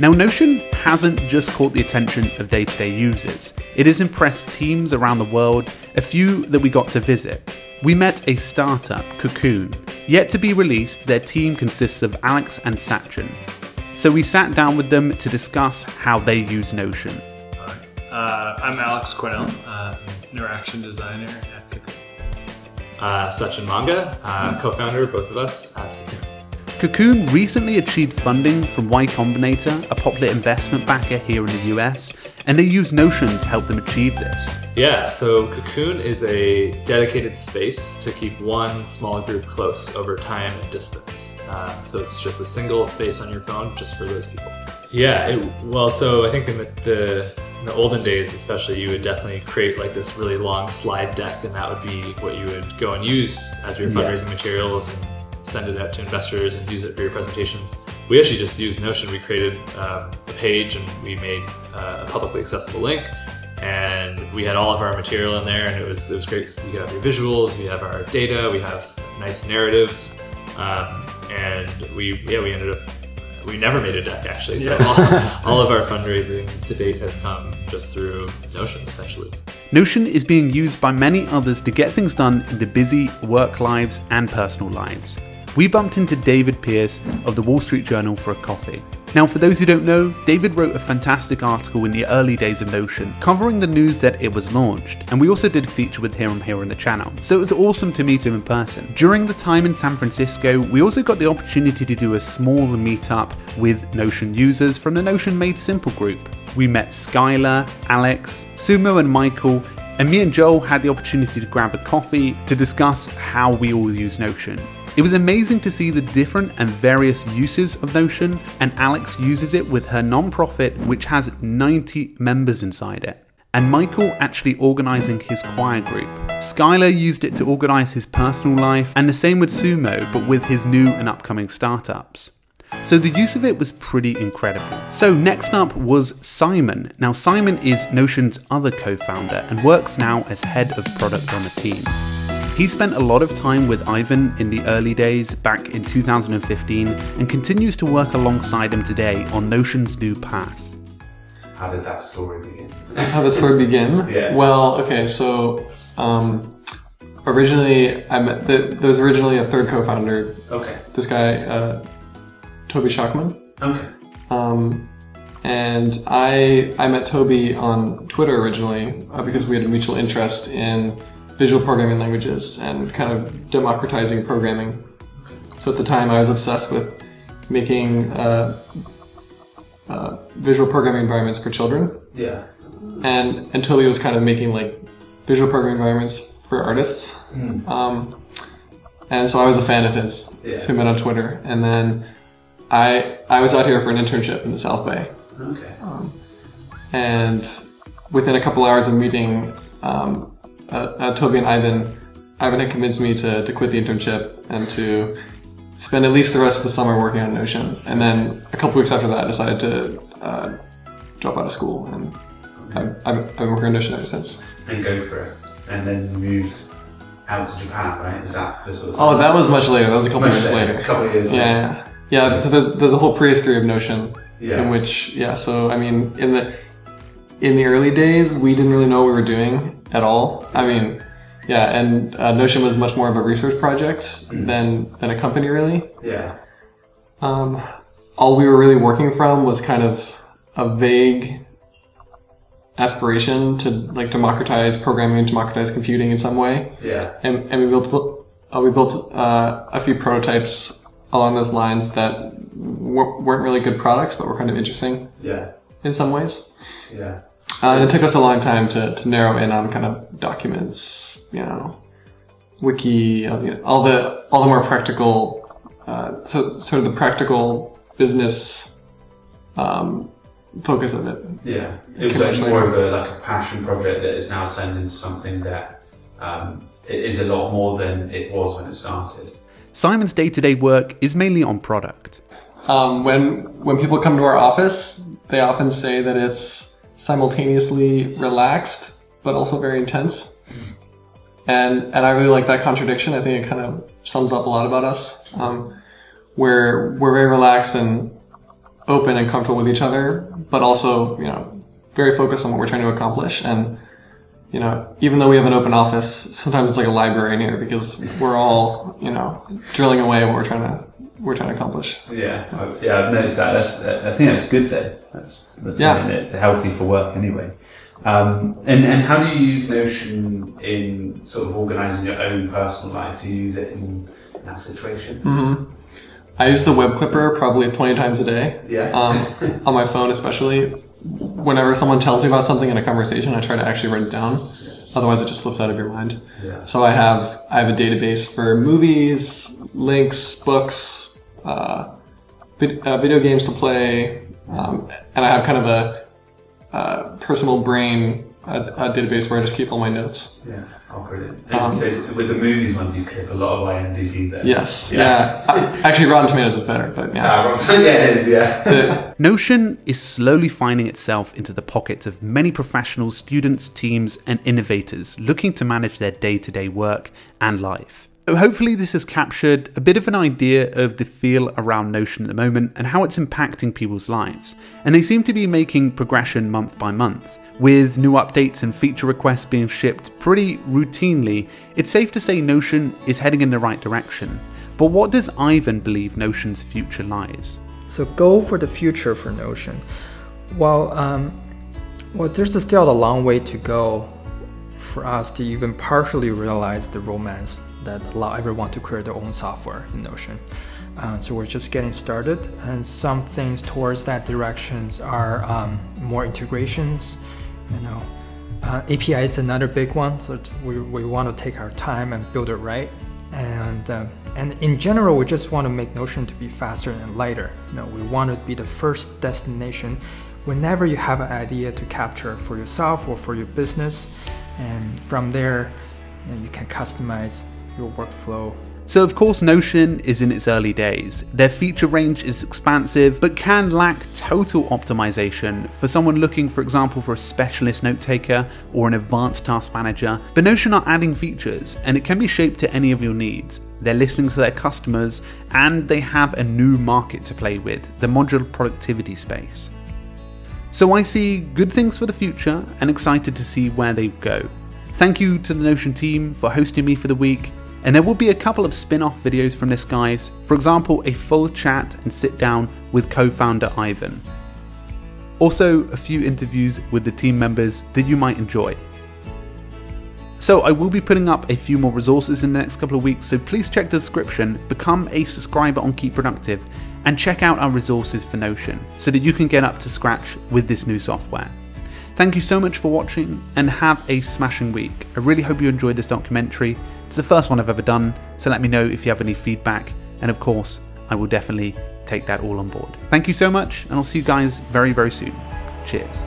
Now, Notion hasn't just caught the attention of day to day users, it has impressed teams around the world, a few that we got to visit. We met a startup, Cocoon. Yet to be released, their team consists of Alex and Sachin. So we sat down with them to discuss how they use Notion. Uh, I'm Alex Cornell, uh, interaction designer at Cocoon. Uh, Sachin Monga, uh, co-founder, both of us at Cocoon. Cocoon recently achieved funding from Y Combinator, a popular investment backer here in the US, and they use Notion to help them achieve this. Yeah, so Cocoon is a dedicated space to keep one small group close over time and distance. Um, so it's just a single space on your phone just for those people. Yeah, it, well, so I think in the, the in the olden days, especially, you would definitely create like this really long slide deck, and that would be what you would go and use as your fundraising yeah. materials and send it out to investors and use it for your presentations. We actually just used Notion. We created um, a page and we made uh, a publicly accessible link, and we had all of our material in there, and it was it was great because we have your visuals, we have our data, we have nice narratives, um, and we yeah we ended up we never made a deck actually. So yeah. all, all, of our fundraising to date has come just through Notion essentially. Notion is being used by many others to get things done in their busy work lives and personal lives. We bumped into David Pierce of the Wall Street Journal for a coffee. Now, for those who don't know, David wrote a fantastic article in the early days of Notion covering the news that it was launched, and we also did a feature with him here on the channel, so it was awesome to meet him in person. During the time in San Francisco, we also got the opportunity to do a small meetup with Notion users from the Notion Made Simple group. We met Skylar, Alex, Sumo, and Michael, and me and Joel had the opportunity to grab a coffee to discuss how we all use Notion. It was amazing to see the different and various uses of Notion, and Alex uses it with her non-profit, which has 90 members inside it. And Michael actually organising his choir group. Skylar used it to organise his personal life, and the same with Sumo, but with his new and upcoming startups. So the use of it was pretty incredible. So next up was Simon. Now Simon is Notion's other co-founder and works now as head of product on the team. He spent a lot of time with Ivan in the early days back in 2015 and continues to work alongside him today on Notion's new path. How did that story begin? How did the story begin? yeah. Well, okay, so um, originally I met, the, there was originally a third co-founder. Okay. This guy, uh, Toby Schachman. Okay. Um, and I I met Toby on Twitter originally uh, because we had a mutual interest in visual programming languages and kind of democratizing programming. So at the time I was obsessed with making uh, uh, visual programming environments for children. Yeah. And, and Toby was kind of making like visual programming environments for artists. Mm. Um, and so I was a fan of his. Yeah. So met on Twitter. And then I, I was out here for an internship in the South Bay. Okay. Um, and within a couple hours of meeting, um, uh, uh, Toby and Ivan, Ivan had convinced me to, to quit the internship and to spend at least the rest of the summer working on Notion. And then a couple weeks after that, I decided to uh, drop out of school, and I've, I've, I've, been working on Notion ever since. And go for it. And then moved out to Japan, right? Is that the sort of Oh, that was much later. That was a couple much years later. A couple years later. Yeah, yeah. yeah so there's, there's, a whole prehistory of Notion, yeah. in which, yeah. So I mean, in the in the early days, we didn't really know what we were doing at all. I mean, yeah, and uh, Notion was much more of a research project mm. than than a company, really. Yeah. Um, all we were really working from was kind of a vague aspiration to like democratize programming, democratize computing in some way. Yeah. And, and we built uh, we built uh, a few prototypes along those lines that weren't really good products, but were kind of interesting. Yeah. In some ways. Yeah. Uh, it took us a long time to, to narrow in on kind of documents, you know, wiki, uh, you know, all the all the more practical, uh, so sort of the practical business um, focus of it. Yeah, it was like more of a like a passion project that is now turned into something that um, is a lot more than it was when it started. Simon's day-to-day work is mainly on product. Um, when when people come to our office, they often say that it's simultaneously relaxed but also very intense. And and I really like that contradiction. I think it kind of sums up a lot about us. Um, we're we're very relaxed and open and comfortable with each other, but also, you know, very focused on what we're trying to accomplish. And, you know, even though we have an open office, sometimes it's like a library in here because we're all, you know, drilling away what we're trying to we're trying to accomplish. Yeah, yeah, I've noticed that. That's, I think that's good though. That's, that's Yeah. that- healthy for work anyway. Um, and, and how do you use Notion in sort of organising your own personal life? Do you use it in that situation? hmm I use the web clipper probably 20 times a day. Yeah. Um, on my phone, especially. Whenever someone tells me about something in a conversation, I try to actually write it down. Otherwise, it just slips out of your mind. Yeah. So I have I have a database for movies, links, books, uh, vid- uh, video games to play, um, and I have kind of a, uh personal brain a, a database where I just keep all my notes. Yeah. Oh, brilliant. And Um, so with the movies one, you clip a lot of IMDb there. Yes, yeah. Uh, actually, Rotten Tomatoes is better, but yeah. Ah, right. yeah, it is, yeah. The- Notion is slowly finding itself into the pockets of many professionals, students, teams, and innovators looking to manage their day to day work and life. Hopefully, this has captured a bit of an idea of the feel around Notion at the moment and how it's impacting people's lives. And they seem to be making progression month by month. With new updates and feature requests being shipped pretty routinely, it's safe to say Notion is heading in the right direction. But what does Ivan believe Notion's future lies? So goal for the future for Notion. Well, um, well, there's still a long way to go for us to even partially realize the romance that allow everyone to create their own software in Notion. Uh, so we're just getting started, and some things towards that directions are um, more integrations. You know, uh, API is another big one. So we, we want to take our time and build it right. And uh, and in general, we just want to make Notion to be faster and lighter. You know, we want to be the first destination whenever you have an idea to capture for yourself or for your business, and from there, you, know, you can customize your workflow So, of course, Notion is in its early days. Their feature range is expansive, but can lack total optimization for someone looking, for example, for a specialist note taker or an advanced task manager. But Notion are adding features, and it can be shaped to any of your needs. They're listening to their customers, and they have a new market to play with the modular productivity space. So I see good things for the future and excited to see where they go. Thank you to the Notion team for hosting me for the week, and there will be a couple of spin off videos from this, guys. For example, a full chat and sit down with co founder Ivan. Also, a few interviews with the team members that you might enjoy. So, I will be putting up a few more resources in the next couple of weeks, so please check the description, become a subscriber on Keep Productive, and check out our resources for Notion so that you can get up to scratch with this new software. Thank you so much for watching and have a smashing week. I really hope you enjoyed this documentary. It's the first one I've ever done, so let me know if you have any feedback, and of course, I will definitely take that all on board. Thank you so much, and I'll see you guys very, very soon. Cheers.